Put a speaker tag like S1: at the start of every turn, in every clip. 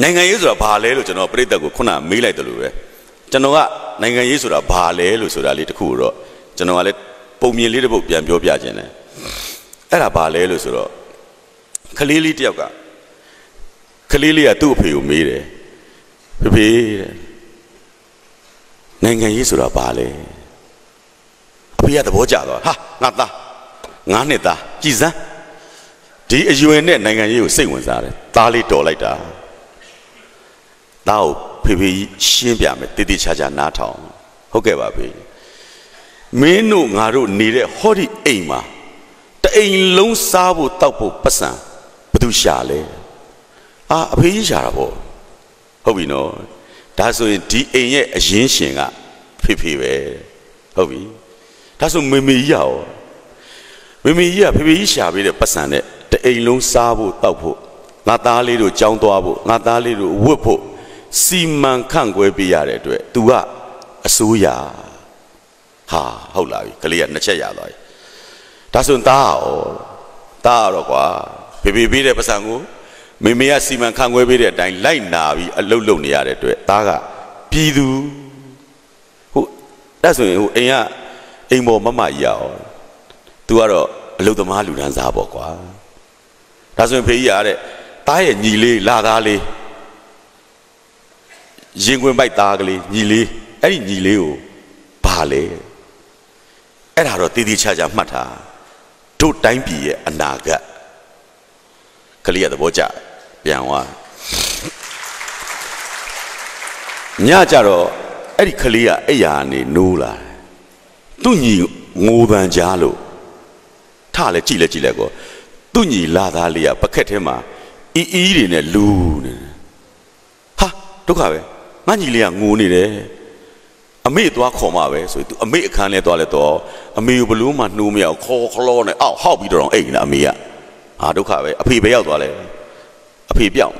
S1: နိုင်ငံရေးဆိုတာဘာလဲလို့ကျွန်တော်ပြိတ္တကိုခုနမေးလိုက်တယ်လို့ပဲကျွန်တော်ကနိုင်ငံရေးဆိုတာဘာလဲလို့ဆိုတာလေးတခုတော့ကျွန်တော်ကလည်းပုံမြင်လေးတစ်ပုဒ်ပြန်ပြောပြခြင်းတယ်အဲ့ဒါဘာလဲလို့ဆိုတော့ကလေးလေးတယောက်ကကလေးလေးကသူ့အဖေကိုမေးတယ်ဖေဖေတဲ့နိုင်ငံရေးဆိုတာဘာလဲအဖေကသဘောကျသွားဟာငါသားငါနှစ်သားကြည်စမ်းဒီအရွယ်နဲ့နိုင်ငံရေးကိုစိတ်ဝင်စားတယ်သားလေးတော်လိုက်တာ သားကိုဖေဖေကြီးရှင်းပြမယ်တည်တည်ချာချာနားထောင်ဟုတ်ကဲ့ပါဖေမင်းတို့ငါတို့နေတဲ့ဟောဒီအိမ်မှာတအိမ်လုံးစားဖို့တောက်ဖို့ပတ်စံဘသူရှာလဲအာအဖေကြီးရှာတာပေါ့ဟုတ်ပြီနော်ဒါဆိုရင်ဒီအိမ်ရဲ့အရင်ရှင်ကဖေဖေပဲဟုတ်ပြီဒါဆိုမေမေကြီးရောမေမေကြီးကဖေဖေကြီးရှာပေးတဲ့ပတ်စံနဲ့တအိမ်လုံးစားဖို့တောက်ဖို့ငါသားလေးတို့ကြောင်းသွားဖို့ငါသားလေးတို့ဝတ်ဖို့ စီမံခန့်ခွဲပေးရတဲ့အတွက် तू ကအစိုးရဟာဟုတ်လာပြီကလေးကနှစ်ချက်ရသွားပြီဒါဆိုရင်သားဟောသားတော့ကွာဖေဖေပေးတဲ့ပတ်စံကိုမေမေကစီမံခန့်ခွဲပေးတဲ့အတိုင်းလိုက်နာပြီးအလုတ်လုတ်နေရတဲ့အတွက်သားကပြည်သူဟုတ်ဒါဆိုရင်ဟိုအိမ်ကအိမ်ပေါ်မမကြီးရအောင် तू ကတော့အလုတ်သမားလူဒန်းစားပေါ့ကွာဒါဆိုရင်ဖေကြီးရတဲ့တားရဲ့ညီလေးလာသားလေး ရင်ခွင်ပိုက်သားကလေးညီလေးအဲ့ဒီညီလေးကိုဘာလဲအဲ့ဒါတော့တည်တည်ချာချာမှတ်ထားတို့တိုင်းပြည်ရဲ့အနာဂတ်ကလေးရသဘောကျပြန်သွားညကြတော့အဲ့ဒီကလေးကအဲ့ရာနေနိုးလာသူ့ညီငိုပန်ကြားလို့ထလဲကြည့်လဲကြည့်လဲကောသူ့ညီလာသားလေးကပကက်ထဲမှာအီအီးတွေနဲ့လူနေဟာဒုက္ခပဲ ငါညီလေးကငိုနေတယ်အမေသွားခေါ်มาပဲဆိုသူအမေအခန်းလဲသွားလဲတော့အမေကိုဘလို့မှနှိုးမရအောင်ခေါ်ခလောနဲ့အောက်ဟောက်ပြီးတော့အိမ်လာအမေကဟာဒုက္ခပဲအဖေပဲရောက်သွားလဲအဖေပြောင်း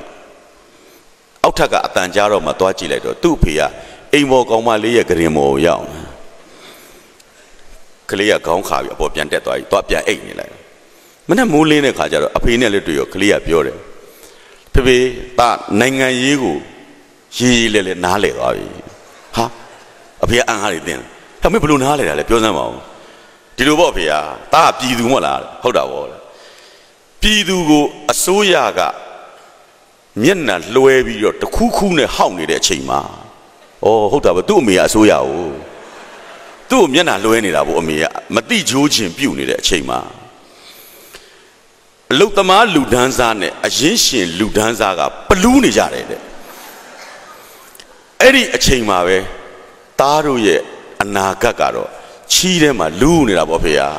S1: အောက်ထက်ကအတန်ကြားတော့မှသွားကြည့်လိုက်တော့သူ့အဖေကအိမ်ပေါ်ကောင်မလေးရဲ့ဂရင်မော်ကိုရောက်ကလေးကခေါင်းခါပြီးအပေါ်ပြန်တက်သွားပြီသွားပြန်အိတ်နေလိုက်မနဲ့မိုးလင်းတဲ့ခါကျတော့အဖေနဲ့လည်းတွေ့ရောကလေးကပြောတယ်ဖေဖေတာနိုင်ငံရေးကို ရေးရေးလဲလဲနားလဲသွားပြီဟာအဖေကအန်ဟာတွေတင်ဟဲ့မင်းဘလို့နားလဲတာလဲပြောစမ်းပါဦးဒီလိုပေါ့အဖေကတာပြည်သူမဟုတ်လားဟုတ်တာပေါ့ပြည်သူကိုအစိုးရကမျက်နှာလွှဲပြီးတော့တခုခုနဲ့ဟောက်နေတဲ့အချိန်မှာဩဟုတ်တာပဲသူ့အမေကအစိုးရကိုသူ့ကိုမျက်နှာလွှဲနေတာပေါ့အမေကမတိကြိုးခြင်းပြုတ်နေတဲ့အချိန်မှာအလုတ်သမားလူဒန်းစားနဲ့အရင်ရှင်လူဒန်းစားကပလူးနေကြတယ်တဲ့ အဲ့ဒီအချိန်မှာပဲသားတို့ရဲ့အနာဂတ်ကတော့ချီးထဲမှာလူးနေတာပေါ့ဖေဟာ